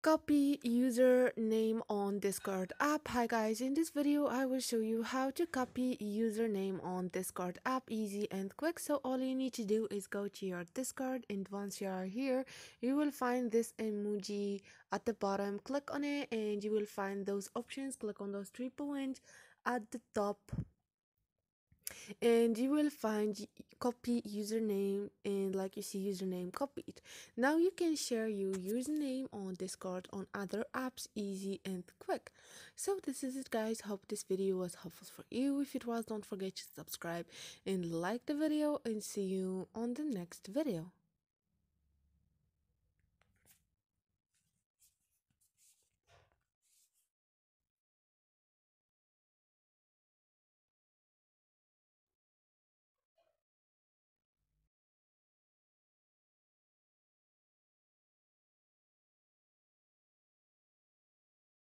copy username on discord app. Hi guys. In this video i will show you how to copy username on discord app easy and quick. So all you need to do is go to your discord and once you are here you will find this emoji at the bottom. Click on it and you will find those options. Click on those three points at the top and you will find copy username and like you see username copied. Now you can share your username on discord on other apps easy and quick. So this is it guys. Hope this video was helpful for you. If it was don't forget to subscribe and like the video and see you on the next video